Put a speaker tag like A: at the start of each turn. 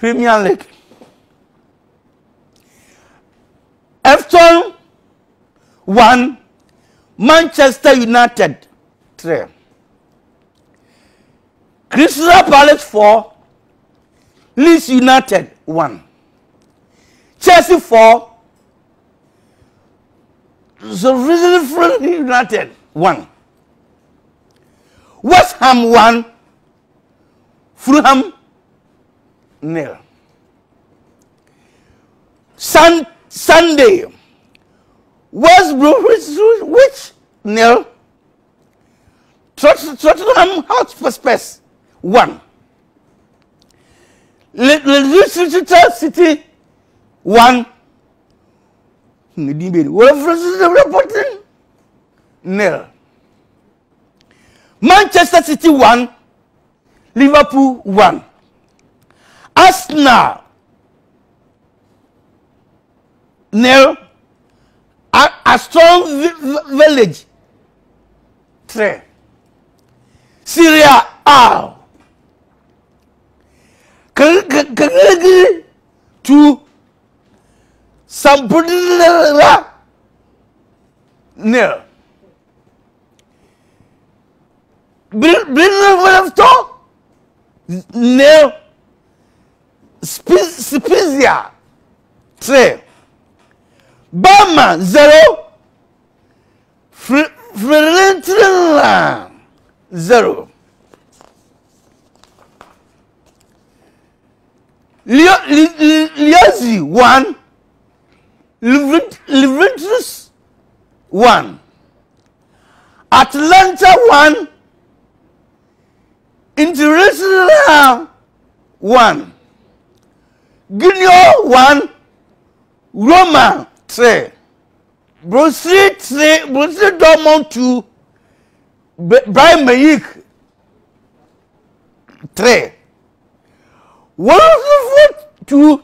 A: premier league. Everton one manchester united three. Crystal palace four leeds united one. Chelsea four Sheffield united one. West ham one fulham nil. Sun, sunday. West bromwich which nil? Tot- tottenham hotspurs one. Le- Le- leicester city one. Wolverhampton nil. Manchester city one. Liverpool one arsenal nil a, a strong vi- vi- village three Serie A kagagi two sampudira nil Brindleton nil Spi- Spezia three Bama zero. Fiorentina zero. Leo- Li- Li- Liozzi one. Juventus one. Atlanta one. International one Guinea one Roma three Borussia three Borussia Dortmund two B- Bayern Munich three. Wolfsburg two